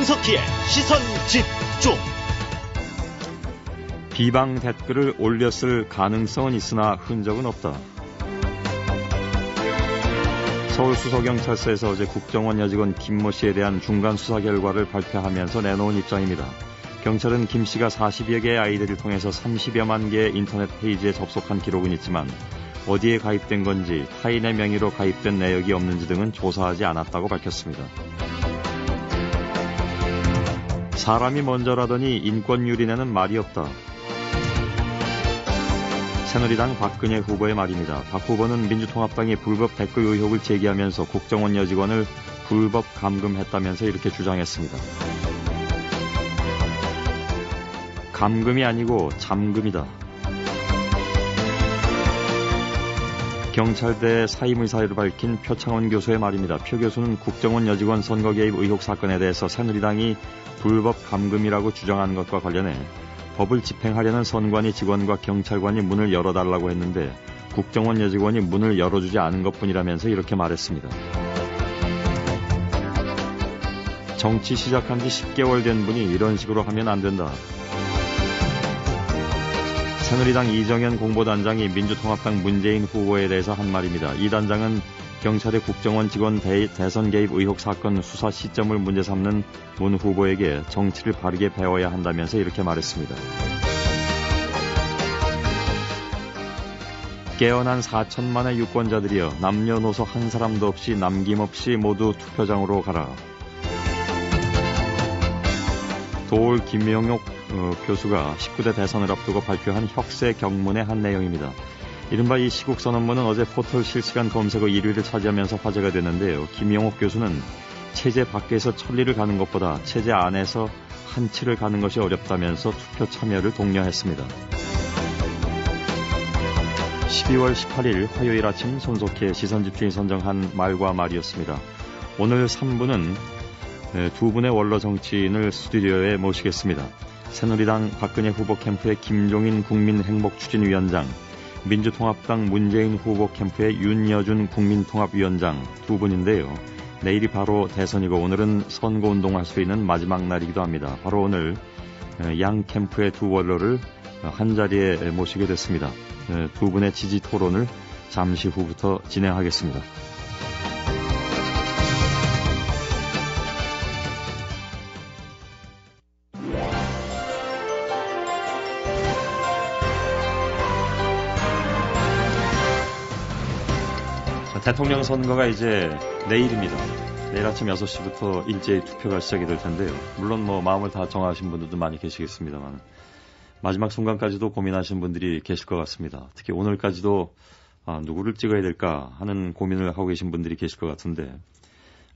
손석희의 시선 집중. 비방 댓글을 올렸을 가능성은 있으나 흔적은 없다. 서울수서경찰서에서 어제 국정원 여직원 김모 씨에 대한 중간 수사 결과를 발표하면서 내놓은 입장입니다. 경찰은 김 씨가 42여 개의 아이들을 통해서 30여만 개의 인터넷 페이지에 접속한 기록은 있지만 어디에 가입된 건지 타인의 명의로 가입된 내역이 없는지 등은 조사하지 않았다고 밝혔습니다. 사람이 먼저라더니 인권 유린에는 말이 없다. 새누리당 박근혜 후보의 말입니다. 박 후보는 민주통합당이 불법 댓글 의혹을 제기하면서 국정원 여직원을 불법 감금했다면서 이렇게 주장했습니다. 감금이 아니고 잠금이다. 경찰대 사임 의사를 밝힌 표창원 교수의 말입니다. 표 교수는 국정원 여직원 선거 개입 의혹 사건에 대해서 새누리당이 불법 감금이라고 주장한 것과 관련해 법을 집행하려는 선관위 직원과 경찰관이 문을 열어달라고 했는데 국정원 여직원이 문을 열어주지 않은 것 뿐이라면서 이렇게 말했습니다. 정치 시작한 지 10개월 된 분이 이런 식으로 하면 안 된다. 새누리당 이정현 공보단장이 민주통합당 문재인 후보에 대해서 한 말입니다. 이 단장은 경찰의 국정원 직원 대, 선 개입 의혹 사건 수사 시점을 문제 삼는 문 후보에게 정치를 바르게 배워야 한다면서 이렇게 말했습니다. 깨어난 4천만의 유권자들이여 남녀노소 한 사람도 없이 남김없이 모두 투표장으로 가라. 도올 김명옥 어, 교수가 19대 대선을 앞두고 발표한 혁세 경문의 한 내용입니다. 이른바 이 시국 선언문은 어제 포털 실시간 검색어 1위를 차지하면서 화제가 됐는데요. 김용옥 교수는 체제 밖에서 천리를 가는 것보다 체제 안에서 한치를 가는 것이 어렵다면서 투표 참여를 독려했습니다. 12월 18일 화요일 아침 손석희의 시선집중이 선정한 말과 말이었습니다. 오늘 3부는 두 분의 원로 정치인을 스튜디오에 모시겠습니다. 새누리당 박근혜 후보 캠프의 김종인 국민행복추진위원장, 민주통합당 문재인 후보 캠프의 윤여준 국민통합위원장 두 분인데요. 내일이 바로 대선이고 오늘은 선거운동할 수 있는 마지막 날이기도 합니다. 바로 오늘 양 캠프의 두 원로를 한자리에 모시게 됐습니다. 두 분의 지지 토론을 잠시 후부터 진행하겠습니다. 대통령 선거가 이제 내일입니다. 내일 아침 6시부터 일제히 투표가 시작이 될 텐데요. 물론 뭐 마음을 다 정하신 분들도 많이 계시겠습니다만 마지막 순간까지도 고민하신 분들이 계실 것 같습니다. 특히 오늘까지도 아, 누구를 찍어야 될까 하는 고민을 하고 계신 분들이 계실 것 같은데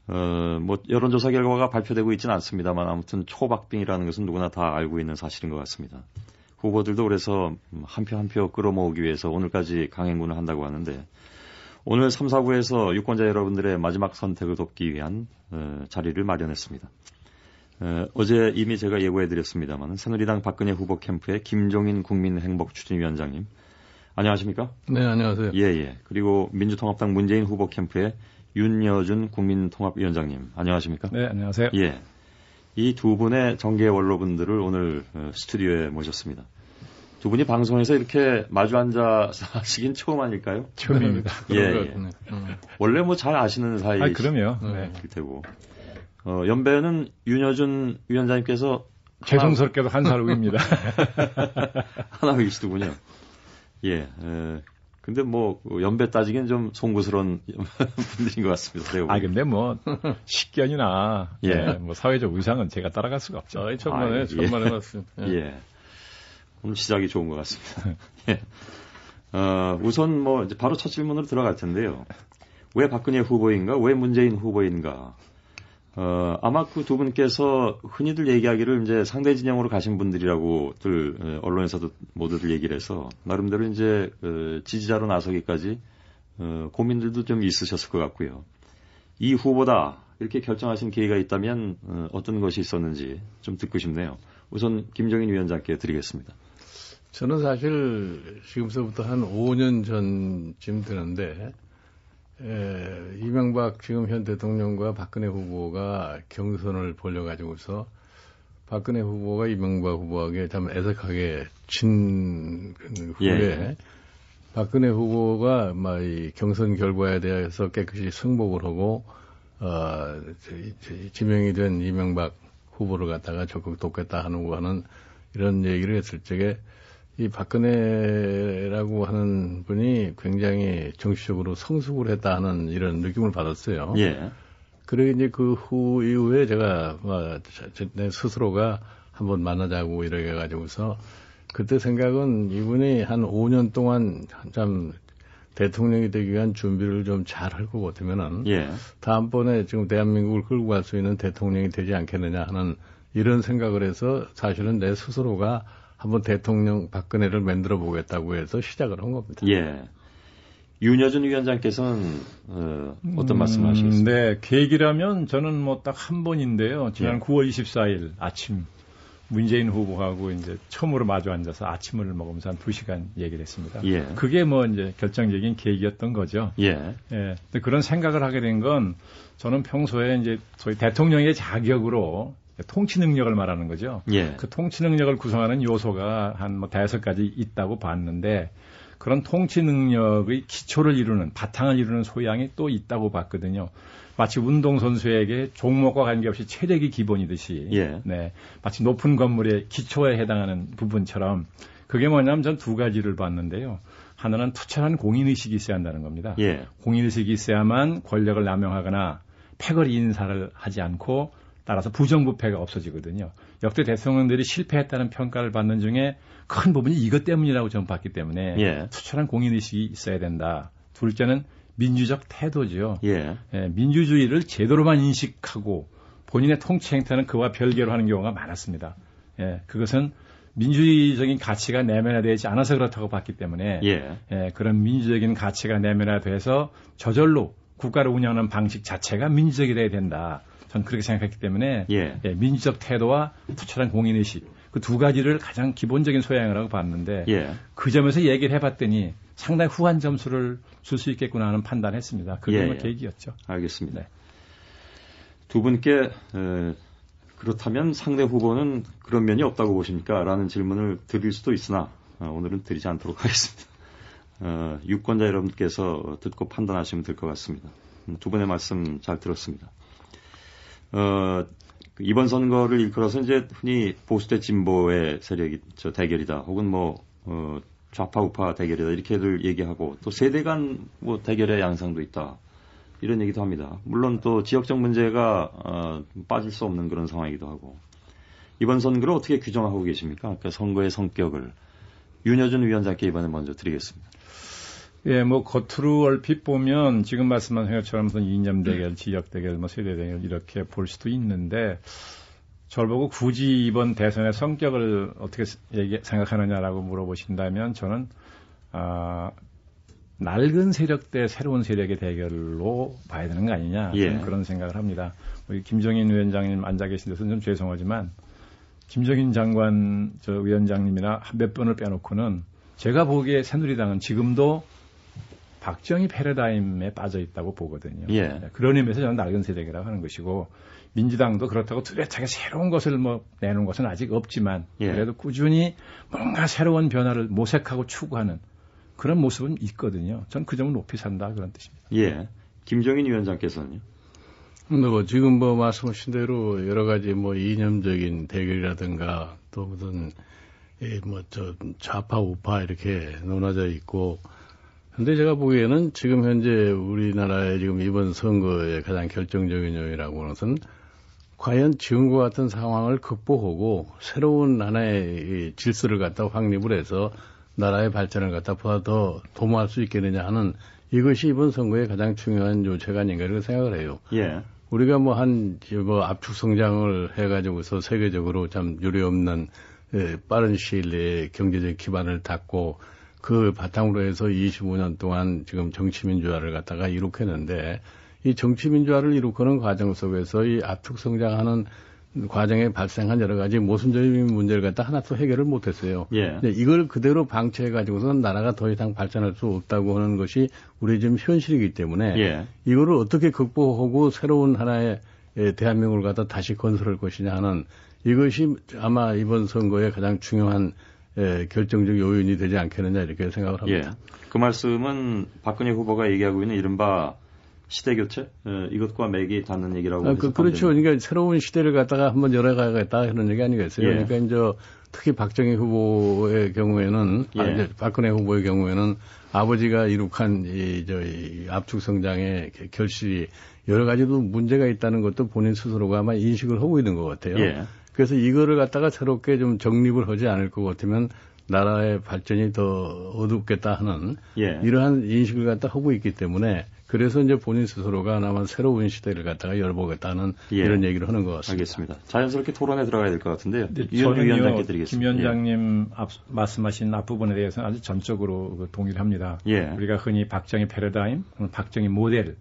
어, 뭐 여론조사 결과가 발표되고 있지는 않습니다만 아무튼 초박빙이라는 것은 누구나 다 알고 있는 사실인 것 같습니다. 후보들도 그래서 한 표 한 표 끌어모으기 위해서 오늘까지 강행군을 한다고 하는데 오늘 3, 4부에서 유권자 여러분들의 마지막 선택을 돕기 위한 어, 자리를 마련했습니다. 어, 어제 이미 제가 예고해드렸습니다만 새누리당 박근혜 후보 캠프의 김종인 국민행복추진위원장님 안녕하십니까? 네, 안녕하세요. 예, 예. 그리고 민주통합당 문재인 후보 캠프의 윤여준 국민통합위원장님 안녕하십니까? 네, 안녕하세요. 예. 이 두 분의 정계 원로분들을 오늘 어, 스튜디오에 모셨습니다. 두 분이 방송에서 이렇게 마주 앉아 하시긴 처음 아닐까요? 처음입니다. 예, 예. 음. 원래 뭐 잘 아시는 사이. 아, 그럼요. 네. 되고. 어, 연배는 윤여준 위원장님께서 죄송스럽게도 한살 후입니다. 하나 위시더군요. 예. 에, 근데 뭐 연배 따지기엔 좀 송구스러운 분들인 것 같습니다. 아 근데 뭐 식견이나 예. 예. 뭐 사회적 의상은 제가 따라갈 수가 없죠. 아, 천만에 아, 천만에 맞습니다. 예. 예. 오늘 시작이 좋은 것 같습니다. 예. 어, 우선 뭐 이제 바로 첫 질문으로 들어갈 텐데요. 왜 박근혜 후보인가? 왜 문재인 후보인가? 어, 아마 그 두 분께서 흔히들 얘기하기를 이제 상대 진영으로 가신 분들이라고들 어, 언론에서도 모두들 얘기를 해서 나름대로 이제 어, 지지자로 나서기까지 어, 고민들도 좀 있으셨을 것 같고요. 이 후보다 이렇게 결정하신 계기가 있다면 어, 어떤 것이 있었는지 좀 듣고 싶네요. 우선 김정인 위원장께 드리겠습니다. 저는 사실 지금서부터 한 5년 전쯤 되는데 에, 이명박 지금 현 대통령과 박근혜 후보가 경선을 벌려가지고서 박근혜 후보가 이명박 후보에게 참 애석하게 친 후에 예. 박근혜 후보가 막 이 경선 결과에 대해서 깨끗이 승복을 하고 어, 지명이 된 이명박 후보를 갖다가 적극 돕겠다 하는 거는 이런 얘기를 했을 적에 이 박근혜라고 하는 분이 굉장히 정치적으로 성숙을 했다 하는 이런 느낌을 받았어요. 예. 그래 이제 그 후 이후에 제가 뭐, 내 스스로가 한번 만나자고 이렇게 해가지고서 그때 생각은 이분이 한 5년 동안 참 대통령이 되기 위한 준비를 좀 잘 할 것 같으면은 예. 다음번에 지금 대한민국을 끌고 갈 수 있는 대통령이 되지 않겠느냐 하는 이런 생각을 해서 사실은 내 스스로가 한번 대통령 박근혜를 만들어 보겠다고 해서 시작을 한 겁니다. 예. 윤여준 위원장께서는 어, 떤 음, 말씀하시겠습니까? 네, 계기라면 저는 뭐 딱 한 번인데요. 지난 예. 9월 24일 아침 문재인 후보하고 이제 처음으로 마주 앉아서 아침을 먹으면서 한 2시간 얘기를 했습니다. 예. 그게 뭐 이제 결정적인 계기였던 거죠. 예. 예. 그런 생각을 하게 된 건 저는 평소에 이제 소위 대통령의 자격으로 통치 능력을 말하는 거죠. 예. 그 통치 능력을 구성하는 요소가 한뭐 대여섯 가지 있다고 봤는데 그런 통치 능력의 기초를 이루는 바탕을 이루는 소양이 또 있다고 봤거든요. 마치 운동 선수에게 종목과 관계없이 체력이 기본이듯이 예. 네. 마치 높은 건물의 기초에 해당하는 부분처럼 그게 뭐냐면 전 두 가지를 봤는데요. 하나는 투철한 공인 의식이 있어야 한다는 겁니다. 예. 공인 의식이 있어야만 권력을 남용하거나 패거리 인사를 하지 않고 따라서 부정부패가 없어지거든요. 역대 대통령들이 실패했다는 평가를 받는 중에 큰 부분이 이것 때문이라고 저는 봤기 때문에 예. 투철한 공인의식이 있어야 된다. 둘째는 민주적 태도죠. 예. 예, 민주주의를 제대로만 인식하고 본인의 통치 행태는 그와 별개로 하는 경우가 많았습니다. 예, 그것은 민주주의적인 가치가 내면화되지 않아서 그렇다고 봤기 때문에 예. 예, 그런 민주적인 가치가 내면화돼서 저절로 국가를 운영하는 방식 자체가 민주적이 돼야 된다. 저는 그렇게 생각했기 때문에 예. 예, 민주적 태도와 투철한 공인의식 그 두 가지를 가장 기본적인 소양이라고 봤는데 예. 그 점에서 얘기를 해봤더니 상당히 후한 점수를 줄 수 있겠구나 하는 판단했습니다. 그게 예, 뭐 계기였죠. 알겠습니다. 네. 두 분께 에, 그렇다면 상대 후보는 그런 면이 없다고 보십니까? 라는 질문을 드릴 수도 있으나 어, 오늘은 드리지 않도록 하겠습니다. 어, 유권자 여러분께서 듣고 판단하시면 될 것 같습니다. 음, 두 분의 말씀 잘 들었습니다. 어, 이번 선거를 일컬어서 이제 흔히 보수 대 진보의 세력이 저 대결이다. 혹은 뭐 어, 좌파 우파 대결이다 이렇게들 얘기하고 또 세대 간 뭐 대결의 양상도 있다. 이런 얘기도 합니다. 물론 또 지역적 문제가 어, 빠질 수 없는 그런 상황이기도 하고 이번 선거를 어떻게 규정하고 계십니까? 그러니까 선거의 성격을 윤여준 위원장께 이번에 먼저 드리겠습니다. 예, 뭐 겉으로 얼핏 보면 지금 말씀하신 것처럼 무슨 이념 대결, 지역 대결, 뭐 세대 대결 이렇게 볼 수도 있는데 저를 보고 굳이 이번 대선의 성격을 어떻게 얘기, 생각하느냐라고 물어보신다면 저는 아 낡은 세력 대 새로운 세력의 대결로 봐야 되는 거 아니냐 예. 그런 생각을 합니다. 우리 김정인 위원장님 앉아 계신 데서는 좀 죄송하지만 김정인 장관 저 위원장님이나 몇 번을 빼놓고는 제가 보기에 새누리당은 지금도 박정희 패러다임에 빠져 있다고 보거든요. 예. 네, 그런 의미에서 저는 낡은 세대라고 하는 것이고 민주당도 그렇다고 뚜렷하게 새로운 것을 뭐 내놓은 것은 아직 없지만 예. 그래도 꾸준히 뭔가 새로운 변화를 모색하고 추구하는 그런 모습은 있거든요. 전 그 점을 높이 산다 그런 뜻입니다. 예. 김정인 위원장께서는요? 뭐 지금 뭐 말씀하신 대로 여러 가지 뭐 이념적인 대결이라든가 또 무슨 뭐저 좌파 우파 이렇게 논하져 있고 근데 제가 보기에는 지금 현재 우리나라의 지금 이번 선거의 가장 결정적인 요인이라고 하는 것은 과연 지금과 같은 상황을 극복하고 새로운 하나의 질서를 갖다 확립을 해서 나라의 발전을 갖다 보다 더 도모할 수 있겠느냐 하는 이것이 이번 선거의 가장 중요한 요체가 아닌가 이렇게 생각을 해요. 예. 우리가 뭐 한, 뭐 압축 성장을 해가지고서 세계적으로 참 유례 없는 예, 빠른 시일 내에 경제적 기반을 닦고 그 바탕으로 해서 25년 동안 지금 정치민주화를 갖다가 이룩했는데 이 정치민주화를 이룩하는 과정 속에서 이 압축 성장하는 과정에 발생한 여러 가지 모순적인 문제를 갖다 하나도 해결을 못했어요. 예. 이걸 그대로 방치해 가지고서는 나라가 더 이상 발전할 수 없다고 하는 것이 우리 지금 현실이기 때문에 예. 이거를 어떻게 극복하고 새로운 하나의 대한민국을 갖다 다시 건설할 것이냐 하는 이것이 아마 이번 선거에 가장 중요한 예, 결정적 요인이 되지 않겠느냐 이렇게 생각을 합니다. 예. 그 말씀은 박근혜 후보가 얘기하고 있는 이른바 시대 교체 예, 이것과 맥이 닿는 얘기라고 아, 그, 그렇죠. 그러니까 새로운 시대를 갖다가 한번 열어가겠다 그런 얘기 아니겠어요. 예. 그러니까 이제 특히 박정희 후보의 경우에는 예. 아, 박근혜 후보의 경우에는 아버지가 이룩한 이, 저, 이 압축 성장의 결실이 여러 가지도 문제가 있다는 것도 본인 스스로가 아마 인식을 하고 있는 것 같아요. 예. 그래서 이거를 갖다가 새롭게 좀 정립을 하지 않을 것 같으면 나라의 발전이 더 어둡겠다 하는 예. 이러한 인식을 갖다 하고 있기 때문에 그래서 이제 본인 스스로가 아마 새로운 시대를 갖다가 열어보겠다는 예. 이런 얘기를 하는 것 같습니다. 알겠습니다. 자연스럽게 토론에 들어가야 될 것 같은데요. 네, 위원장께 드리겠습니다. 김 위원장님 예. 앞, 말씀하신 앞부분에 대해서는 아주 전적으로 그 동의를 합니다. 예. 우리가 흔히 박정희 패러다임, 박정희 모델이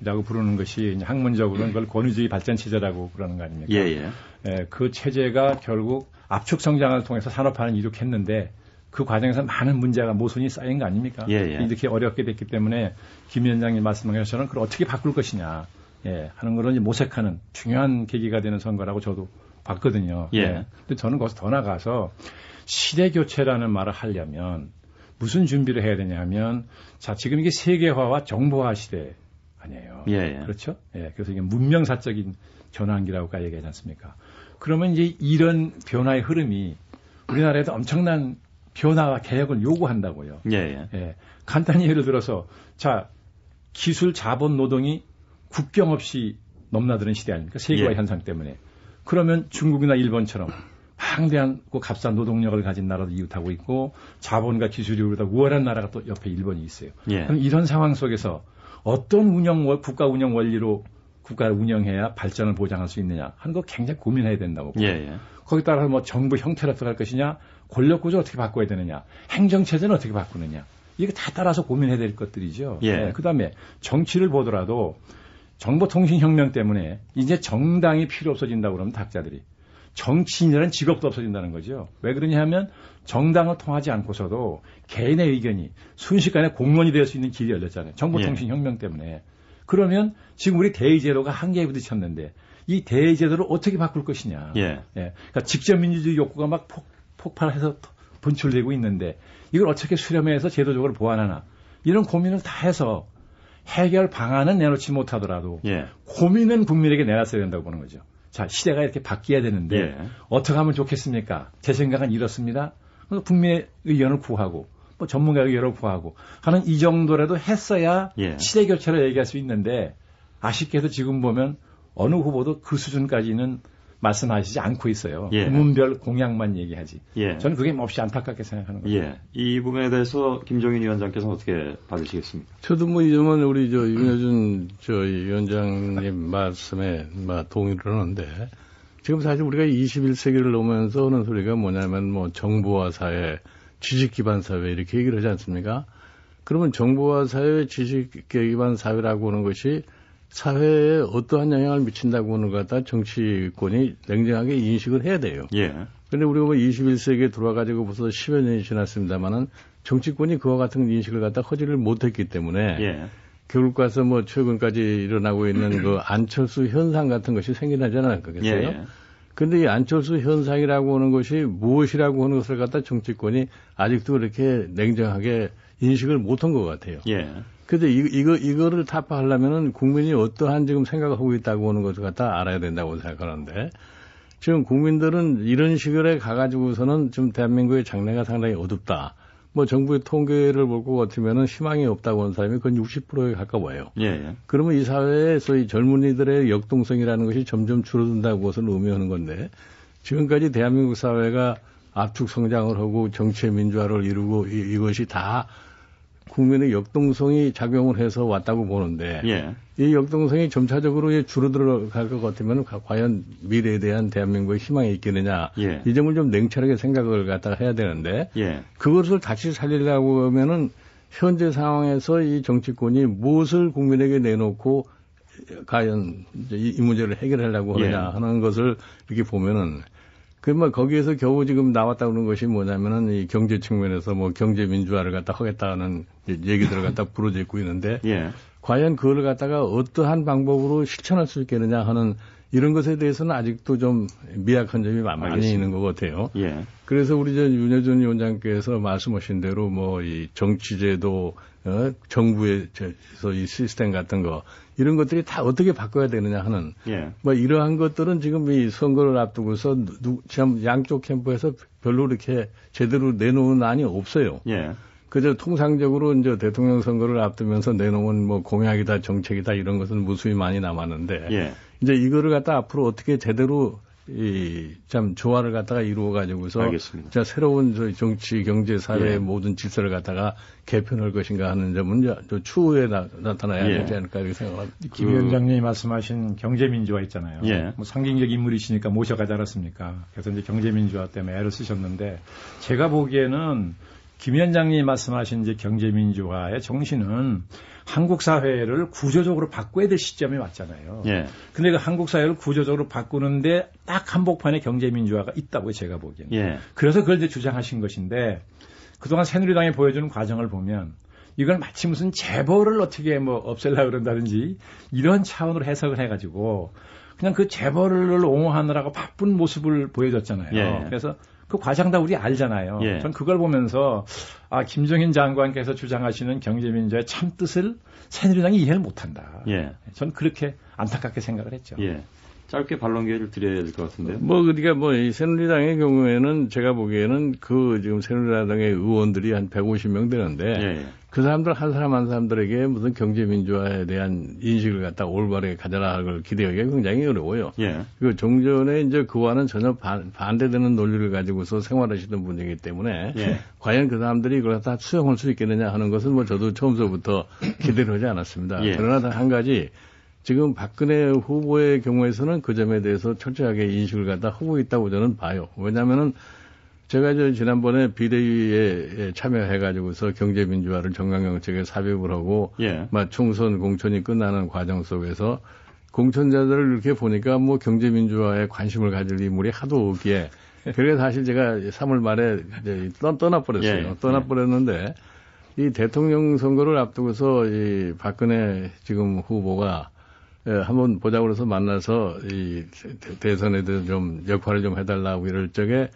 라고 부르는 것이 학문적으로는 그걸 권위주의 발전 체제라고 그러는 거 아닙니까? 예, 예. 예, 그 체제가 결국 압축 성장을 통해서 산업화를 이룩했는데 그 과정에서 많은 문제가 모순이 쌓인 거 아닙니까? 예, 예. 이렇게 어렵게 됐기 때문에 김 위원장님 말씀하신 것처럼 그걸 어떻게 바꿀 것이냐 예, 하는 거를 이제 모색하는 중요한 계기가 되는 선거라고 저도 봤거든요. 예. 예. 근데 저는 거기서 더 나가서 시대 교체라는 말을 하려면 무슨 준비를 해야 되냐 하면 자, 지금 이게 세계화와 정보화 시대 아니에요. 예, 예. 그렇죠? 예. 그래서 이게 문명사적인 전환기라고 얘기하지 않습니까? 그러면 이제 이런 변화의 흐름이 우리나라에도 엄청난 변화와 개혁을 요구한다고요. 예, 예. 예. 간단히 예를 들어서 자 기술 자본 노동이 국경 없이 넘나드는 시대 아닙니까? 세계화 예. 현상 때문에. 그러면 중국이나 일본처럼 방대한 그 값싼 노동력을 가진 나라도 이웃하고 있고 자본과 기술이 우리보다 우월한 나라가 또 옆에 일본이 있어요. 예. 그럼 이런 상황 속에서 어떤 운영 국가 운영 원리로 국가를 운영해야 발전을 보장할 수 있느냐 하는 거 굉장히 고민해야 된다고. 예, 예. 거기 따라서 뭐 정부 형태를 어떻게 할 것이냐, 권력 구조 어떻게 바꿔야 되느냐, 행정 체제는 어떻게 바꾸느냐. 이게 다 따라서 고민해야 될 것들이죠. 예. 네, 그다음에 정치를 보더라도 정보통신혁명 때문에 이제 정당이 필요 없어진다고 그러면 학자들이 정치인이라는 직업도 없어진다는 거죠. 왜 그러냐 하면 정당을 통하지 않고서도 개인의 의견이 순식간에 공무원이 될 수 있는 길이 열렸잖아요. 정보통신혁명 예. 때문에. 그러면 지금 우리 대의제도가 한계에 부딪혔는데 이 대의제도를 어떻게 바꿀 것이냐. 예. 예. 그러니까 직접 민주주의 욕구가 막 폭, 폭발해서 분출되고 있는데 이걸 어떻게 수렴해서 제도적으로 보완하나. 이런 고민을 다 해서 해결 방안은 내놓지 못하더라도 예. 고민은 국민에게 내놨어야 된다고 보는 거죠. 자, 시대가 이렇게 바뀌어야 되는데 예. 어떻게 하면 좋겠습니까? 제 생각은 이렇습니다. 국민의 의견을 구하고 뭐 전문가에게 여러 구하고 하는 이 정도라도 했어야 예. 시대 교체를 얘기할 수 있는데 아쉽게도 지금 보면 어느 후보도 그 수준까지는 말씀하시지 않고 있어요. 예. 부문별 공약만 얘기하지. 예. 저는 그게 몹시 안타깝게 생각하는 거예요. 예. 이 부분에 대해서 김종인 위원장께서는 어떻게 받으시겠습니까? 저도 뭐 이 점은 우리 저 윤여준 저 위원장님 말씀에 동의를 하는데 지금 사실 우리가 21세기를 넘으면서 하는 소리가 뭐냐면 뭐 정부와 사회 지식 기반 사회 이렇게 얘기를 하지 않습니까? 그러면 정보화 사회, 지식 기반 사회라고 하는 것이 사회에 어떠한 영향을 미친다고 하는 것 같다 정치권이 냉정하게 인식을 해야 돼요. 예. 근데 우리가 뭐 21세기에 들어와가지고 벌써 10여 년이 지났습니다만은 정치권이 그와 같은 인식을 갖다 허지를 못했기 때문에 예. 결국 가서 뭐 최근까지 일어나고 있는 그 안철수 현상 같은 것이 생겨나지 않았겠어요? 예. 근데 이 안철수 현상이라고 하는 것이 무엇이라고 하는 것을 갖다 정치권이 아직도 그렇게 냉정하게 인식을 못한 것 같아요. 예. 근데 이, 이거, 이거를 타파하려면은 국민이 어떠한 지금 생각을 하고 있다고 하는 것을 갖다 알아야 된다고 생각하는데 지금 국민들은 이런 시골에 가가지고서는 지금 대한민국의 장래가 상당히 어둡다. 뭐 정부의 통계를 볼것 같으면은 희망이 없다고 하는 사람이 그건 60%에 가까워요. 예, 예. 그러면 이 사회에 소위 젊은이들의 역동성이라는 것이 점점 줄어든다고 것을 의미하는 건데 지금까지 대한민국 사회가 압축 성장을 하고 정치의 민주화를 이루고 이, 이것이 다 국민의 역동성이 작용을 해서 왔다고 보는데 예. 이 역동성이 점차적으로 줄어들어 갈 것 같으면 과연 미래에 대한 대한민국의 희망이 있겠느냐 예. 이 점을 좀 냉철하게 생각을 갖다가 해야 되는데 예. 그것을 다시 살리려고 하면은 현재 상황에서 이 정치권이 무엇을 국민에게 내놓고 과연 이, 이 문제를 해결하려고 하느냐 예. 하는 것을 이렇게 보면은 그뭐 거기에서 겨우 지금 나왔다 그러는 것이 뭐냐면은 이 경제 측면에서 뭐 경제 민주화를 갖다 하겠다는 얘기들을 갖다 부러지고 있는데 예. 과연 그걸 갖다가 어떠한 방법으로 실천할 수 있겠느냐 하는 이런 것에 대해서는 아직도 좀 미약한 점이 많이 알겠습니다. 있는 것 같아요. 예. 그래서 우리 전 윤여준 위원장께서 말씀하신 대로 뭐 이 정치제도, 어, 정부에서 이 시스템 같은 거 이런 것들이 다 어떻게 바꿔야 되느냐 하는 예. 뭐 이러한 것들은 지금 이 선거를 앞두고서 누, 참 양쪽 캠프에서 별로 이렇게 제대로 내놓은 안이 없어요. 예. 그저 통상적으로 이제 대통령 선거를 앞두면서 내놓은 뭐 공약이다 정책이다 이런 것은 무수히 많이 남았는데 예. 이제 이거를 갖다 앞으로 어떻게 제대로 이 참 조화를 갖다가 이루어 가지고서 알겠습니다. 자 새로운 저 정치 경제 사회의 예. 모든 질서를 갖다가 개편할 것인가 하는 점은 이제 추후에 나, 타나야 예. 되지 않을까 이렇게 생각합니다. 김 위원장님이 말씀하신 경제민주화 있잖아요. 예. 뭐 상징적 인물이시니까 모셔가지 않았습니까? 그래서 이제 경제민주화 때문에 애를 쓰셨는데 제가 보기에는 김 위원장님이 말씀하신 이제 경제민주화의 정신은 한국 사회를 구조적으로 바꿔야 될 시점이 왔잖아요. 예. 근데 그 한국 사회를 구조적으로 바꾸는데 딱 한복판에 경제민주화가 있다고 제가 보기에는. 예. 그래서 그걸 이제 주장하신 것인데 그동안 새누리당이 보여주는 과정을 보면 이걸 마치 무슨 재벌을 어떻게 뭐 없앨라 그런다든지 이런 차원으로 해석을 해가지고 그냥 그 재벌을 옹호하느라고 바쁜 모습을 보여줬잖아요. 예. 그래서 그 과장 다 우리 알잖아요. 예. 전 그걸 보면서 아 김정인 장관께서 주장하시는 경제민주화의 참 뜻을 새누리당이 이해를 못한다. 예. 전 그렇게 안타깝게 생각을 했죠. 예. 짧게 반론 기회를 드려야 될 것 같은데요. 뭐 그러니까 뭐 이 새누리당의 경우에는 제가 보기에는 그 지금 새누리당의 의원들이 한 150명 되는데 예, 예. 그 사람들 한 사람 한 사람들에게 무슨 경제 민주화에 대한 인식을 갖다 올바르게 가져라 할 기대하기가 굉장히 어려워요. 예. 그 종전에 이제 그와는 전혀 반, 반대되는 논리를 가지고서 생활하시던 분이기 때문에 예. 과연 그 사람들이 이걸 갖다 수용할 수 있겠느냐 하는 것은 뭐 저도 처음서부터 기대를 하지 않았습니다. 예. 그러나 한 가지 지금 박근혜 후보의 경우에서는 그 점에 대해서 철저하게 인식을 갖다 하고 있다고 저는 봐요. 왜냐하면은 제가 이제 지난번에 비대위에 참여해가지고서 경제민주화를 정강정책에 삽입을 하고, 예. 막 총선 공천이 끝나는 과정 속에서 공천자들을 이렇게 보니까 뭐 경제민주화에 관심을 가질 인물이 하도 없기에, 그래 사실 제가 3월 말에 이제 떠, 떠나버렸어요. 예. 떠나버렸는데, 이 대통령 선거를 앞두고서 이 박근혜 지금 후보가 예, 한번 보자고 그래서 만나서 이 대선에도 좀 역할을 좀 해달라고 이럴 적에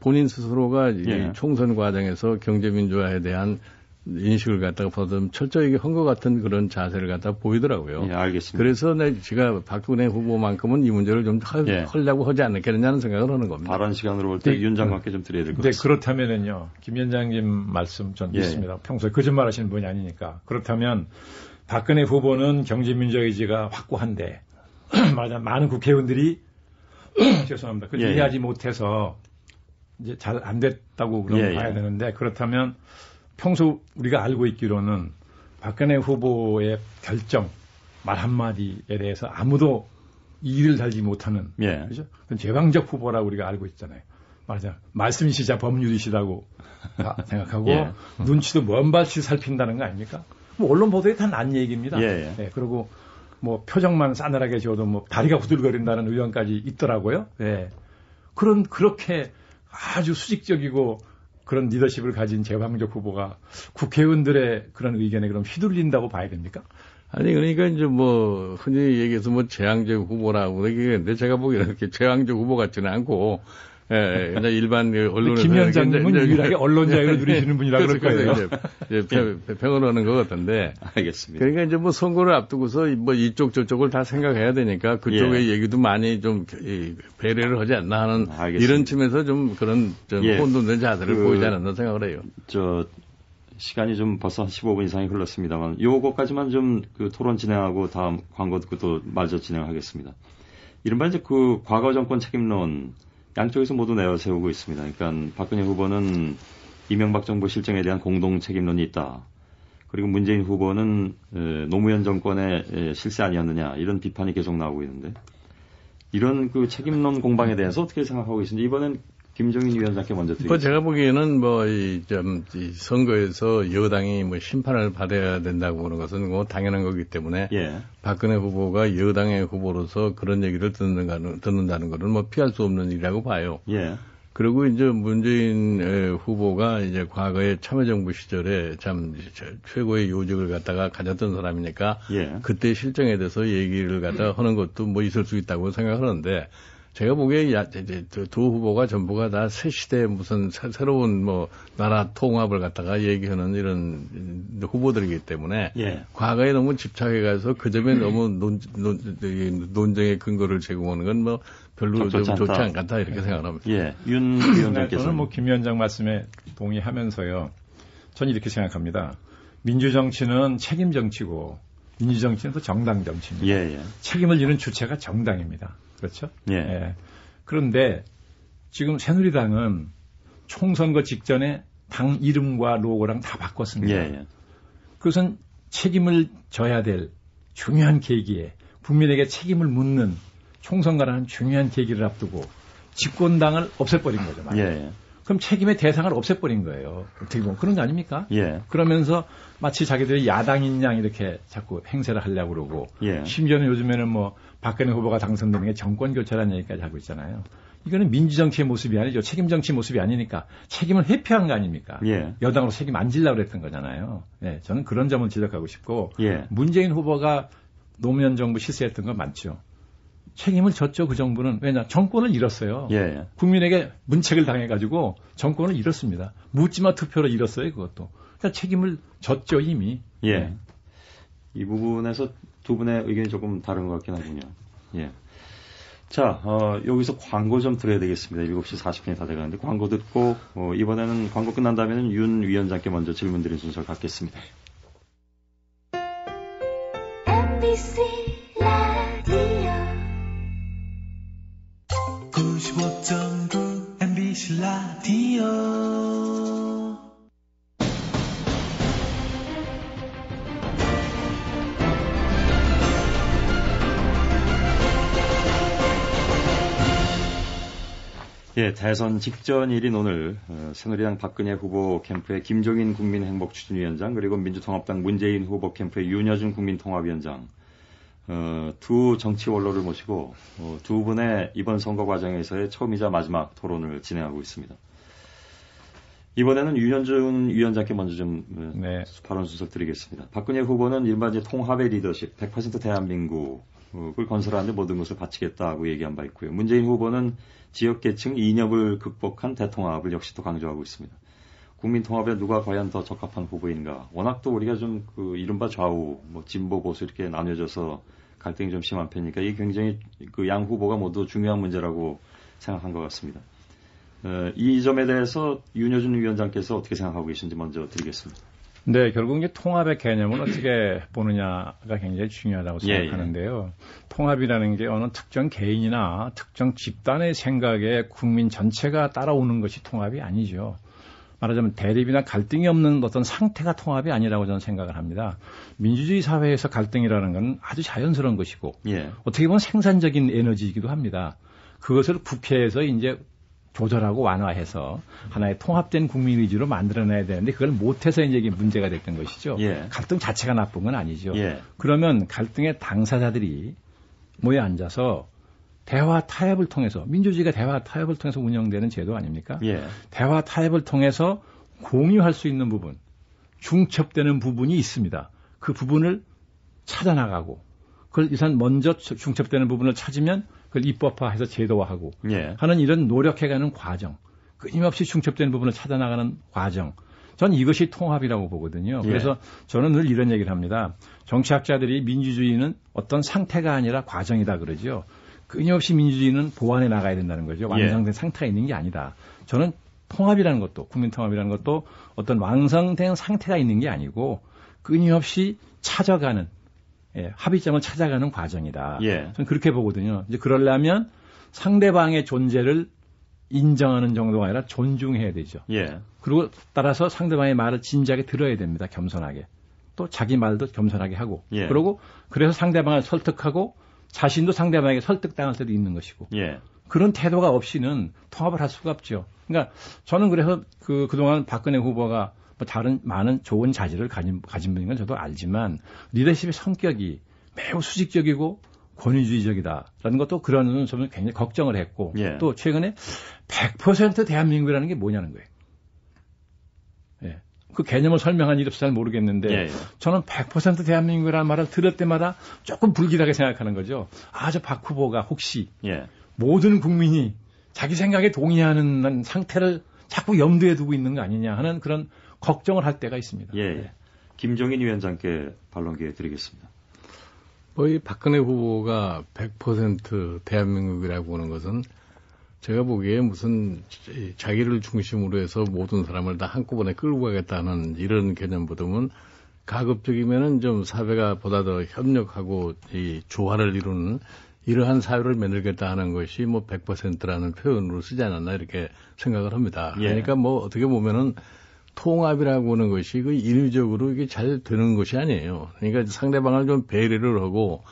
본인 스스로가 예. 이 총선 과정에서 경제민주화에 대한 인식을 갖다가 좀 철저하게 한 것 같은 그런 자세를 갖다 보이더라고요. 예, 알겠습니다. 그래서 내 제가 박근혜 후보만큼은 이 문제를 좀 하, 예. 하려고 하지 않겠느냐는 생각을 하는 겁니다. 발언 시간으로 볼때 네. 위원장님께 좀 드려야 될 것 같습니다. 네, 그렇다면은요. 김 위원장님 말씀 전 예. 믿습니다. 평소에 거짓말 하시는 분이 아니니까. 그렇다면 박근혜 후보는 경제민주화 의지가 확고한데 많은 국회의원들이 죄송합니다. 그 예. 이해하지 못해서 이제 잘 안 됐다고 그럼 예, 봐야 예. 되는데 그렇다면 평소 우리가 알고 있기로는 박근혜 후보의 결정 말 한마디에 대해서 아무도 이의를 달지 못하는 예. 그죠? 제왕적 후보라고 우리가 알고 있잖아요. 맞아. 말씀이시자 법률이시다고 생각하고 예. 눈치도 먼 발치 살핀다는 거 아닙니까? 뭐 언론 보도에 다 난 얘기입니다. 예, 예. 네, 그리고 뭐 표정만 싸늘하게 지어도 뭐 다리가 후들거린다는 의견까지 있더라고요. 예. 그런 그렇게 아주 수직적이고 그런 리더십을 가진 제왕적 후보가 국회의원들의 그런 의견에 그럼 휘둘린다고 봐야 됩니까? 아니 그러니까 이제 뭐 흔히 얘기해서 뭐 재앙적 후보라고 얘기했는데 제가 보기에는 그렇게 재앙적 후보 같지는 않고 예, 예, 일반 그 언론에서 김 위원장님은 유일하게 언론 자유를 누리시는 분이라 그럴 거예요. 이제, 이제 평을 하는 것 같은데. 알겠습니다. 그러니까 이제 뭐 선거를 앞두고서 뭐 이쪽 저쪽을 다 생각해야 되니까 그쪽의 예. 얘기도 많이 좀 배려를 하지 않나 하는 알겠습니다. 이런 쯤에서 좀 그런 좀 예. 혼돈된 자세를 그, 보이지 않았나 생각을 해요. 저 시간이 좀 벌써 한 15분 이상이 흘렀습니다만 요거까지만 좀 그 토론 진행하고 다음 광고 듣고 또 마저 진행하겠습니다. 이른바 이제 그 과거 정권 책임론 양쪽에서 모두 내세우고 있습니다. 그러니까 박근혜 후보는 이명박 정부 실정에 대한 공동 책임론이 있다. 그리고 문재인 후보는 노무현 정권의 실세 아니었느냐 이런 비판이 계속 나오고 있는데 이런 그 책임론 공방에 대해서 어떻게 생각하고 계신지 이번엔 김종인 위원장께 먼저 드리겠습니다. 뭐 제가 보기에는 뭐, 이, 좀, 이 선거에서 여당이 뭐 심판을 받아야 된다고 하는 것은 뭐 당연한 거기 때문에. 예. 박근혜 후보가 여당의 후보로서 그런 얘기를 듣는다는, 듣는다는 것은 뭐 피할 수 없는 일이라고 봐요. 예. 그리고 이제 문재인 후보가 이제 과거에 참여정부 시절에 참 최고의 요직을 갖다가 가졌던 사람이니까 예. 그때 실정에 대해서 얘기를 갖다 하는 것도 뭐 있을 수 있다고 생각하는데 제가 보기에 두 후보가 전부가 다 새 시대 무슨 새, 로운 뭐 나라 통합을 갖다가 얘기하는 이런 후보들이기 때문에 예. 과거에 너무 집착해 가서 그 점에 너무 논, 논, 논쟁의 근거를 제공하는 건 뭐 별로 좀 좋지 않겠다 이렇게 생각합니다. 예. 윤 위원장께서 저는 뭐 김 위원장 말씀에 동의하면서요. 저는 이렇게 생각합니다. 민주정치는 책임 정치고 민주정치는 또 정당 정치입니다. 예, 예. 책임을 지는 주체가 정당입니다. 그렇죠? 예. 예. 그런데 지금 새누리당은 총선거 직전에 당 이름과 로고랑 다 바꿨습니다. 예, 예. 그것은 책임을 져야 될 중요한 계기에 국민에게 책임을 묻는 총선과라는 중요한 계기를 앞두고 집권당을 없애버린 거죠. 예, 예. 그럼 책임의 대상을 없애버린 거예요. 어떻게 보면 그런 거 아닙니까? 예. 그러면서 마치 자기들이 야당인 양 이렇게 자꾸 행세를 하려고 그러고 예. 심지어는 요즘에는 뭐 박근혜 후보가 당선되는 게 정권 교체라는 얘기까지 하고 있잖아요. 이거는 민주정치의 모습이 아니죠. 책임정치 모습이 아니니까 책임을 회피한 거 아닙니까? 예. 여당으로 책임 안 질라고 그랬던 거잖아요. 예, 저는 그런 점을 지적하고 싶고 예. 문재인 후보가 노무현 정부 실세했던 건 맞죠. 책임을 졌죠 그 정부는 왜냐 정권을 잃었어요. 예. 국민에게 문책을 당해가지고 정권을 잃었습니다. 묻지마 투표로 잃었어요 그것도. 그러니까 책임을 졌죠 이미. 예. 네. 이 부분에서 두 분의 의견이 조금 다른 것 같긴 하군요. 예. 자, 어, 여기서 광고 좀 드려야 되겠습니다. 7시 40분이 다 돼가는데 광고 듣고 어, 이번에는 광고 끝난 다음에는 윤 위원장께 먼저 질문 드린 순서를 갖겠습니다. MBC 95.9 MBC 라디오. 예, 대선 직전일인 오늘 어, 새누리당 박근혜 후보 캠프의 김종인 국민행복추진위원장 그리고 민주통합당 문재인 후보 캠프의 윤여준 국민통합위원장 어, 두 정치 원로를 모시고 어, 두 분의 이번 선거 과정에서의 처음이자 마지막 토론을 진행하고 있습니다. 이번에는 윤여준 위원장께 먼저 좀 어, 네. 발언 순서 드리겠습니다. 박근혜 후보는 일반적 통합의 리더십, 100% 대한민국을 건설하는데 모든 것을 바치겠다고 얘기한 바 있고요. 문재인 후보는 지역계층 이념을 극복한 대통합을 역시 또 강조하고 있습니다. 국민 통합에 누가 과연 더 적합한 후보인가? 워낙 또 우리가 좀 그 이른바 좌우, 뭐 진보 보수 이렇게 나뉘어져서 갈등이 좀 심한 편이니까 이게 굉장히 그 양 후보가 모두 중요한 문제라고 생각한 것 같습니다. 어, 이 점에 대해서 윤여준 위원장께서 어떻게 생각하고 계신지 먼저 드리겠습니다. 네, 결국 이제 통합의 개념을 어떻게 보느냐가 굉장히 중요하다고 생각하는데요. 예, 예. 통합이라는 게 어느 특정 개인이나 특정 집단의 생각에 국민 전체가 따라오는 것이 통합이 아니죠. 말하자면 대립이나 갈등이 없는 어떤 상태가 통합이 아니라고 저는 생각을 합니다. 민주주의 사회에서 갈등이라는 건 아주 자연스러운 것이고 예. 어떻게 보면 생산적인 에너지이기도 합니다. 그것을 국회에서 이제 조절하고 완화해서 하나의 통합된 국민 의지로 만들어내야 되는데 그걸 못해서 이제 이게 문제가 됐던 것이죠. 예. 갈등 자체가 나쁜 건 아니죠. 예. 그러면 갈등의 당사자들이 모여 앉아서 대화 타협을 통해서 민주주의가 대화 타협을 통해서 운영되는 제도 아닙니까? 예. 대화 타협을 통해서 공유할 수 있는 부분, 중첩되는 부분이 있습니다. 그 부분을 찾아 나가고 그걸 일단 먼저 중첩되는 부분을 찾으면 그걸 입법화해서 제도화하고 예. 하는 이런 노력해가는 과정, 끊임없이 중첩되는 부분을 찾아나가는 과정. 전 이것이 통합이라고 보거든요. 예. 그래서 저는 늘 이런 얘기를 합니다. 정치학자들이 민주주의는 어떤 상태가 아니라 과정이다 그러죠. 끊임없이 민주주의는 보완해 나가야 된다는 거죠. 완성된 예. 상태가 있는 게 아니다. 저는 통합이라는 것도 국민 통합이라는 것도 어떤 완성된 상태가 있는 게 아니고 끊임없이 찾아가는 예, 합의점을 찾아가는 과정이다. 예. 저는 그렇게 보거든요. 이제 그러려면 상대방의 존재를 인정하는 정도가 아니라 존중해야 되죠. 예. 그리고 따라서 상대방의 말을 진지하게 들어야 됩니다. 겸손하게. 또 자기 말도 겸손하게 하고. 예. 그리고 그래서 상대방을 설득하고 자신도 상대방에게 설득당할 때도 있는 것이고. 예. 그런 태도가 없이는 통합을 할 수가 없죠. 그러니까 저는 그래서 그 그동안 박근혜 후보가 뭐 다른 많은 좋은 자질을 가진 가진 분인 건 저도 알지만 리더십의 성격이 매우 수직적이고 권위주의적이다라는 것도 그런 점을 굉장히 걱정을 했고 예. 또 최근에 100% 대한민국이라는 게 뭐냐는 거예요. 예. 그 개념을 설명한 일 없어 잘 모르겠는데 예, 예. 저는 100% 대한민국이라는 말을 들을 때마다 조금 불길하게 생각하는 거죠. 아, 저 박 후보가 혹시 예. 모든 국민이 자기 생각에 동의하는 상태를 자꾸 염두에 두고 있는 거 아니냐 하는 그런 걱정을 할 때가 있습니다. 예. 네. 김종인 위원장께 반론 기회 드리겠습니다. 뭐이 박근혜 후보가 100% 대한민국이라고 하는 것은 제가 보기에 무슨 자기를 중심으로 해서 모든 사람을 다 한꺼번에 끌고 가겠다는 이런 개념보다는 가급적이면은 좀 사회가 보다 더 협력하고 이 조화를 이루는 이러한 사회를 만들겠다 하는 것이 뭐 100%라는 표현으로 쓰지 않았나 이렇게 생각을 합니다. 예. 그러니까 뭐 어떻게 보면은 통합이라고 하는 것이 그 인위적으로 이게 잘 되는 것이 아니에요. 그러니까 상대방을 좀 배려를 하고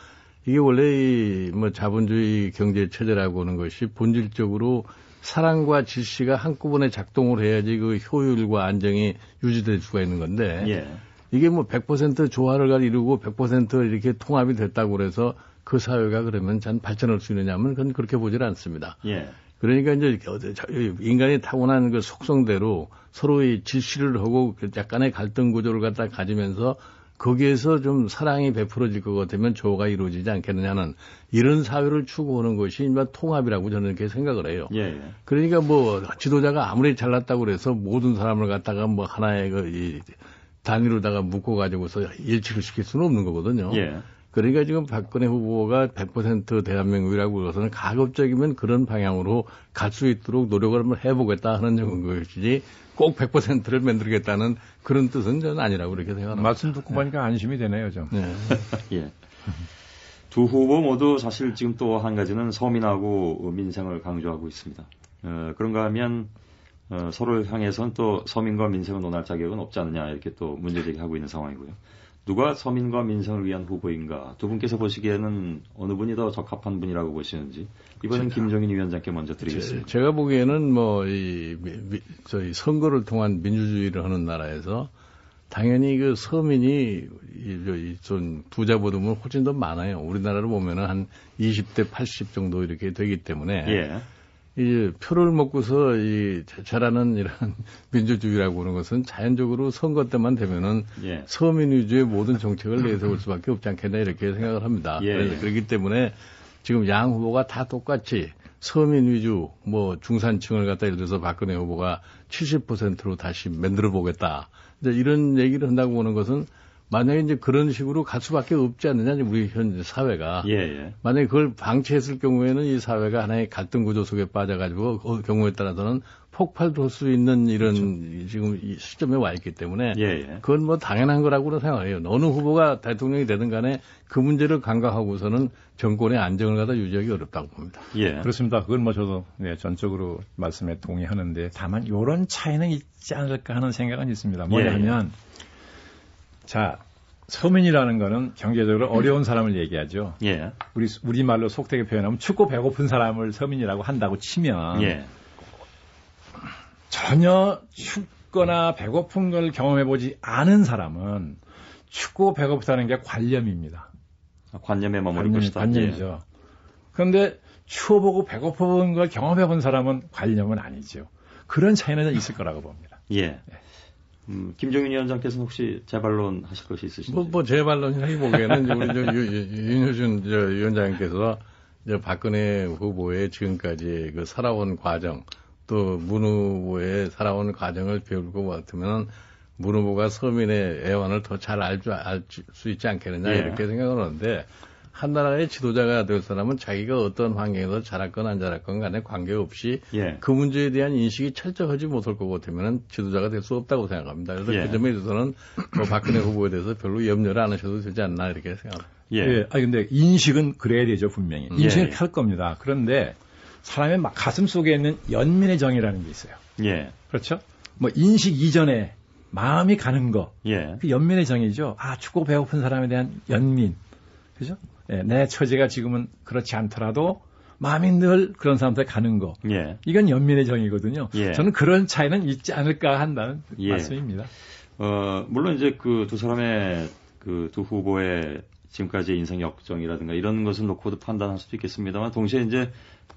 이게 원래 뭐 자본주의 경제 체제라고 하는 것이 본질적으로 사랑과 질시가 한꺼번에 작동을 해야지 그 효율과 안정이 유지될 수가 있는 건데 예. 이게 뭐 100% 조화를 이루고 100% 이렇게 통합이 됐다고 그래서 그 사회가 그러면 전 발전할 수 있느냐면 그건 그렇게 보질 않습니다. 예. 그러니까 이제 인간이 타고난 그 속성대로 서로의 질시를 하고 그 약간의 갈등 구조를 갖다 가지면서 거기에서 좀 사랑이 베풀어질 것 같으면 조화가 이루어지지 않겠느냐는 이런 사회를 추구하는 것이 일반 통합이라고 저는 이렇게 생각을 해요. 예, 예. 그러니까 뭐 지도자가 아무리 잘났다고 그래서 모든 사람을 갖다가 뭐 하나의 그이 단위로다가 묶어 가지고서 일치를 시킬 수는 없는 거거든요. 예. 그러니까 지금 박근혜 후보가 100% 대한민국이라고 해서는 가급적이면 그런 방향으로 갈 수 있도록 노력을 한번 해보겠다 하는 것이지 꼭 100%를 만들겠다는 그런 뜻은 저는 아니라고 그렇게 생각합니다. 말씀 듣고 보니까 안심이 되네요, 좀. 네. 예. 두 후보 모두 사실 지금 또 한 가지는 서민하고 민생을 강조하고 있습니다. 어, 그런가 하면 어, 서로를 향해서는 또 서민과 민생을 논할 자격은 없지 않느냐 이렇게 또 문제 제기하고 있는 상황이고요. 누가 서민과 민생을 위한 후보인가 두 분께서 보시기에는 어느 분이 더 적합한 분이라고 보시는지 이번엔 김종인 위원장께 먼저 드리겠습니다. 제, 가 보기에는 뭐이 저희 선거를 통한 민주주의를 하는 나라에서 당연히 그 서민이 좀 부자보다 훨씬 더 많아요. 우리나라를 보면은 한 20대 80 정도 이렇게 되기 때문에 예. 이 표를 먹고서 이 자라는 이런 민주주의라고 하는 것은 자연적으로 선거 때만 되면은 예. 서민 위주의 모든 정책을 내세울 수밖에 없지 않겠나 이렇게 생각을 합니다. 예. 그래서 그렇기 때문에 지금 양 후보가 다 똑같이 서민 위주 뭐 중산층을 갖다 예를 들어서 박근혜 후보가 70%로 다시 만들어 보겠다. 이제 이런 얘기를 한다고 하는 것은 만약에 이제 그런 식으로 갈 수밖에 없지 않느냐, 우리 현 사회가. 예, 예. 만약에 그걸 방치했을 경우에는 이 사회가 하나의 갈등 구조 속에 빠져가지고 그 경우에 따라서는 폭발도 할 수 있는 이런 그렇죠. 지금 이 시점에 와 있기 때문에 예, 예. 그건 뭐 당연한 거라고는 생각해요. 어느 후보가 대통령이 되든 간에 그 문제를 간과하고서는 정권의 안정을 갖다 유지하기 어렵다고 봅니다. 예. 그렇습니다. 그건 뭐 저도 네, 전적으로 말씀에 동의하는데 다만 이런 차이는 있지 않을까 하는 생각은 있습니다. 뭐냐면 예. 자, 서민이라는 거는 경제적으로 어려운 사람을 얘기하죠. 예. 우리 우리 말로 속되게 표현하면 춥고 배고픈 사람을 서민이라고 한다고 치면 예. 전혀 춥거나 배고픈 걸 경험해 보지 않은 사람은 춥고 배고프다는 게 관념입니다. 아, 관념에 머무는 것이다. 관념이죠. 예. 그런데 추워보고 배고픈 걸 경험해 본 사람은 관념은 아니죠. 그런 차이는 있을 거라고 봅니다. 예. 예. 음, 김종인 위원장께서는 혹시 재발론 하실 것이 있으신지? 뭐, 뭐 재발론이라기 보기에는 우리 저 윤효준 저 위원장님께서 저 박근혜 후보의 지금까지 그 살아온 과정 또 문 후보의 살아온 과정을 배울 것 같으면 문 후보가 서민의 애환을 더 잘 알수 있지 않겠느냐 예. 이렇게 생각을 하는데 한 나라의 지도자가 될 사람은 자기가 어떤 환경에서 자랐건 안 자랐건 간에 관계없이 예. 그 문제에 대한 인식이 철저하지 못할 것 같으면 지도자가 될 수 없다고 생각합니다. 그래서 예. 그 점에 있어서는 뭐 박근혜 후보에 대해서 별로 염려를 안 하셔도 되지 않나 이렇게 생각합니다. 예. 예. 아니 근데 인식은 그래야 되죠 분명히. 음. 인식은 예. 펼 겁니다. 그런데 사람의 막 가슴 속에 있는 연민의 정이라는 게 있어요. 예. 그렇죠? 뭐 인식 이전에 마음이 가는 거. 예. 그 연민의 정이죠. 아, 춥고 배고픈 사람에 대한 연민. 그죠? 예, 내 처지가 지금은 그렇지 않더라도 마음이 늘 그런 사람한테 가는 거. 예. 이건 연민의 정이거든요. 예. 저는 그런 차이는 있지 않을까 한다는 예. 말씀입니다. 어, 물론 이제 그 두 사람의 그 두 후보의 지금까지의 인생 역정이라든가 이런 것을 놓고도 판단할 수도 있겠습니다만 동시에 이제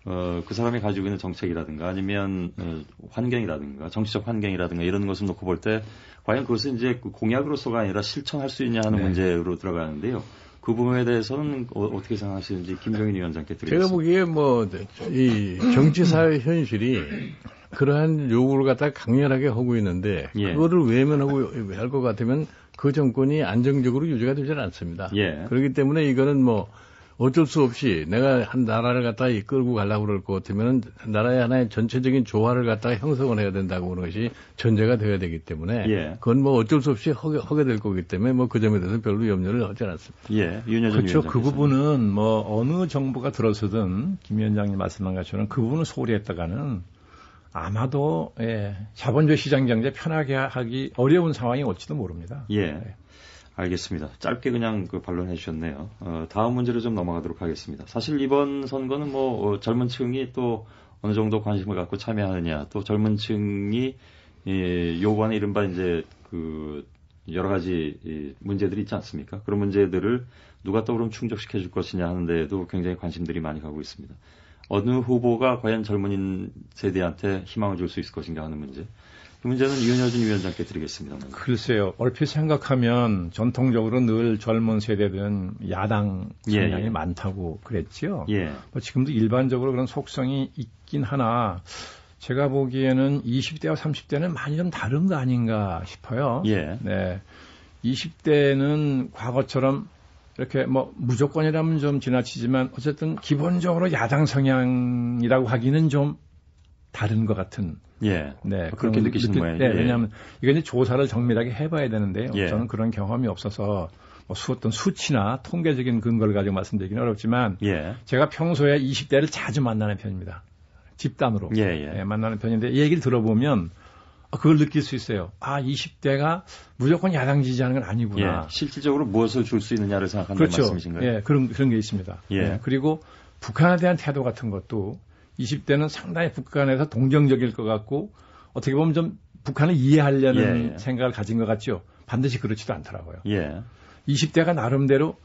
어, 그 사람이 가지고 있는 정책이라든가 아니면 어, 환경이라든가 정치적 환경이라든가 이런 것을 놓고 볼 때 과연 그것은 이제 그 공약으로서가 아니라 실천할 수 있냐 하는 네. 문제로 들어가는데요. 그 부분에 대해서는 어, 떻게 생각하시는지 김정인 위원장께 드리겠습니다. 제가 보기에 뭐 이 정치 사회 현실이 그러한 요구를 갖다 강렬하게 하고 있는데 예. 그거를 외면하고 할 것 같으면 그 정권이 안정적으로 유지가 되지 않습니다. 예. 그렇기 때문에 이거는 뭐 어쩔 수 없이 내가 한 나라를 갖다가 이끌고 가려고 그럴 것 같으면 나라의 하나의 전체적인 조화를 갖다가 형성을 해야 된다고 하는 것이 전제가 되어야 되기 때문에 예. 그건 뭐 어쩔 수 없이 하게, 하게 될 거기 때문에 뭐 그 점에 대해서 별로 염려를 하지 않았습니다. 예, 그렇죠. 그 부분은 뭐 어느 정부가 들어서든 김 위원장님 말씀한 것처럼 그 부분을 소홀히 했다가는 아마도 예, 자본주의 시장 경제 편하게 하기 어려운 상황이 올지도 모릅니다. 예. 네. 알겠습니다. 짧게 그냥 그 반론해 주셨네요. 어, 다음 문제로 좀 넘어가도록 하겠습니다. 사실 이번 선거는 뭐 어, 젊은 층이 또 어느 정도 관심을 갖고 참여하느냐, 또 젊은 층이 예, 요구하는 이른바 이제 그 여러 가지 이 문제들이 있지 않습니까? 그런 문제들을 누가 또 그럼 충족시켜 줄 것이냐 하는데도 굉장히 관심들이 많이 가고 있습니다. 어느 후보가 과연 젊은 세대한테 희망을 줄 수 있을 것인가 하는 문제. 그 문제는 윤여준 위원장께 드리겠습니다. 글쎄요. 얼핏 생각하면 전통적으로 늘 젊은 세대들은 야당 성향이 예, 예. 많다고 그랬죠. 예. 뭐 지금도 일반적으로 그런 속성이 있긴 하나 제가 보기에는 20대와 30대는 많이 좀 다른 거 아닌가 싶어요. 예. 네. 20대는 과거처럼 이렇게 뭐 무조건이라면 좀 지나치지만 어쨌든 기본적으로 야당 성향이라고 하기는 좀 다른 것 같은. 예. 네. 그렇게 느끼시는 거예요. 네. 예. 왜냐하면 이게 이제 조사를 정밀하게 해봐야 되는데요. 예. 저는 그런 경험이 없어서 뭐 수, 어떤 수치나 통계적인 근거를 가지고 말씀드리기는 어렵지만 예. 제가 평소에 20대를 자주 만나는 편입니다. 집단으로 예, 예. 예, 만나는 편인데 이 얘기를 들어보면 그걸 느낄 수 있어요. 아, 20대가 무조건 야당 지지하는 건 아니구나. 예, 실질적으로 무엇을 줄 수 있느냐를 생각한다는 그렇죠. 말씀이신가요? 예, 그런 그런 게 있습니다. 예. 예. 그리고 북한에 대한 태도 같은 것도 20대는 상당히 북한에서 동정적일 것 같고 어떻게 보면 좀 북한을 이해하려는 예, 예. 생각을 가진 것 같죠. 반드시 그렇지도 않더라고요. 예. 20대가 나름대로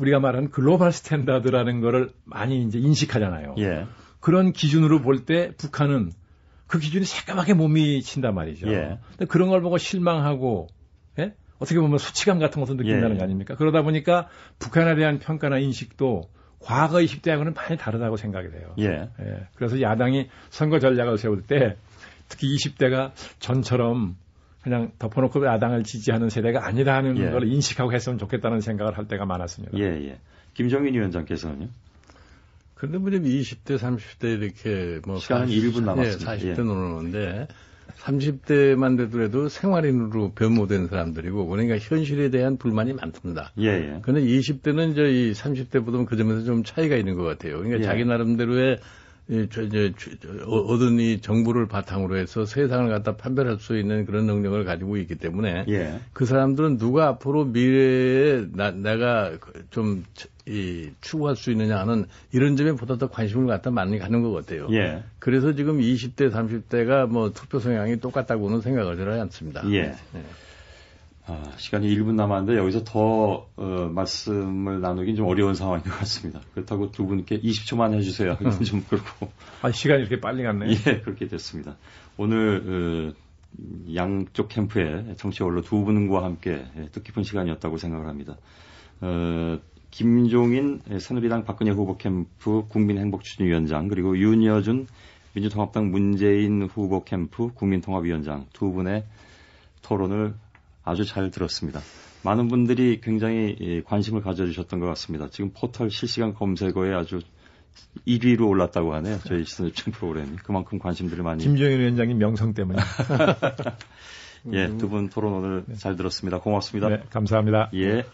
우리가 말하는 global standard라는 거를 많이 이제 인식하잖아요. 예. 그런 기준으로 볼 때 북한은 그 기준이 새까맣게 못 미친단 말이죠. 예. 그런 걸 보고 실망하고 예? 어떻게 보면 수치감 같은 것도 느낀다는 예. 거 아닙니까? 그러다 보니까 북한에 대한 평가나 인식도 과거 20대하고는 많이 다르다고 생각이 돼요. 예. 예. 그래서 야당이 선거 전략을 세울 때 특히 20대가 전처럼 그냥 덮어놓고 야당을 지지하는 세대가 아니라는 예. 걸 인식하고 했으면 좋겠다는 생각을 할 때가 많았습니다. 예, 예. 김정인 위원장께서는요? 그런데 뭐 20대, 30대 이렇게 뭐 시간 1분 남았습니다. 예, 40대 예. 노는데 30대만 되더라도 생활인으로 변모된 사람들이고 그러니까 현실에 대한 불만이 많습니다. 예, 예. 그런데 20대는 저희 30대보다는 그 점에서 좀 차이가 있는 것 같아요. 그러니까 예. 자기 나름대로의 이, 저, 이제, 어, 얻은 이 정보를 바탕으로 해서 세상을 갖다 판별할 수 있는 그런 능력을 가지고 있기 때문에 예. 그 사람들은 누가 앞으로 미래에 나, 내가 좀 이, 추구할 수 있느냐 하는 이런 점에 보다 더 관심을 갖다 많이 가는 것 같아요. 예. 그래서 지금 20대, 30대가 뭐 투표 성향이 똑같다고는 생각을 하지 않습니다. 예. 네. 아, 시간이 1분 남았는데 여기서 더 어, 말씀을 나누긴 좀 어려운 상황인 것 같습니다. 그렇다고 두 분께 20초만 해주세요. 이건 음. 좀 그렇고. 아, 시간이 이렇게 빨리 갔네요. 예, 그렇게 됐습니다. 오늘 어, 양쪽 캠프의 정치 원로 두 분과 함께 예, 뜻깊은 시간이었다고 생각을 합니다. 어, 김종인 새누리당 박근혜 후보 캠프 국민행복추진위원장 그리고 윤여준 민주통합당 문재인 후보 캠프 국민통합위원장 두 분의 토론을 아주 잘 들었습니다. 많은 분들이 굉장히 관심을 가져주셨던 것 같습니다. 지금 포털 실시간 검색어에 아주 1위로 올랐다고 하네요. 저희 시선 입증 프로그램이. 그만큼 관심들을 많이. 김정일 위원장님 명성 때문에. 예, 두 분 토론 오늘 네. 잘 들었습니다. 고맙습니다. 네, 감사합니다. 예.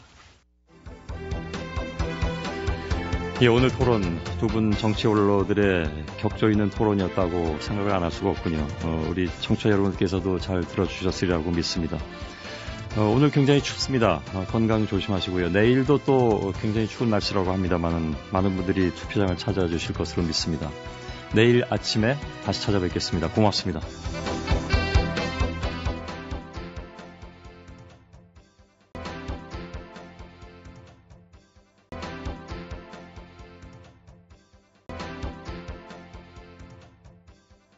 예, 오늘 토론 두 분 정치 원로들의 격조 있는 토론이었다고 생각을 안 할 수가 없군요. 어, 우리 청취자 여러분께서도 잘 들어주셨으리라고 믿습니다. 어, 오늘 굉장히 춥습니다. 어, 건강 조심하시고요. 내일도 또 굉장히 추운 날씨라고 합니다만 많은 분들이 투표장을 찾아주실 것으로 믿습니다. 내일 아침에 다시 찾아뵙겠습니다. 고맙습니다.